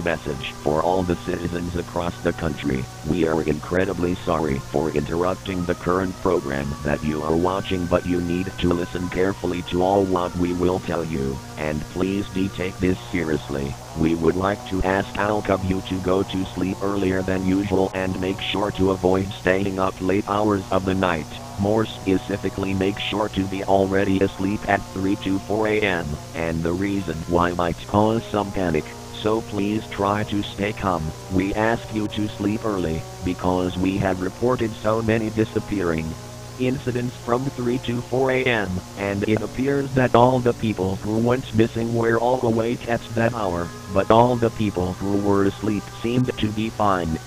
message for all the citizens across the country. We are incredibly sorry for interrupting the current program that you are watching but you need to listen carefully to all what we will tell you, and please do take this seriously. We would like to ask all of you to go to sleep earlier than usual and make sure to avoid staying up late hours of the night. More specifically make sure to be already asleep at 3 to 4 am, and the reason why might cause some panic. So please try to stay calm. We ask you to sleep early, because we have reported so many disappearing incidents from 3 to 4 am, and it appears that all the people who went missing were all awake at that hour, but all the people who were asleep seemed to be fine.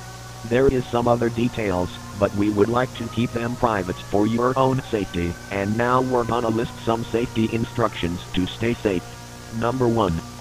There is some other details, but we would like to keep them private for your own safety, and now we're gonna list some safety instructions to stay safe. Number 1.